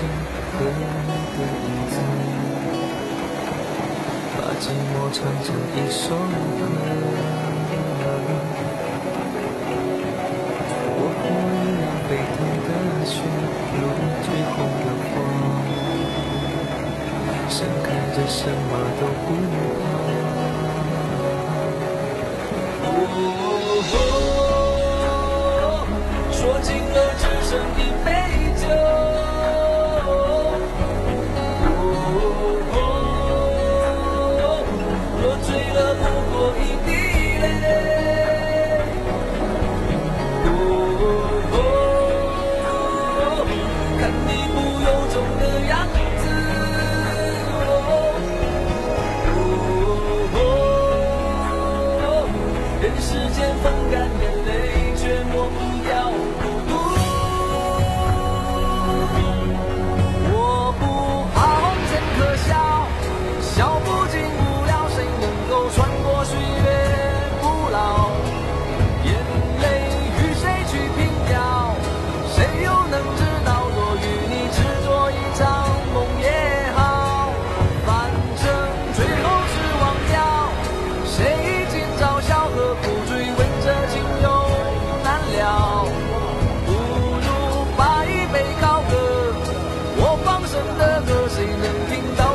和你的影子，把寂寞唱成一首歌。我不要被冻的雪融最后的花，盛开着什么都不怕。说尽了，只剩一。醉了不过一滴泪，哦，看你不由衷的样子，哦，哦，人世间风干眼泪。听到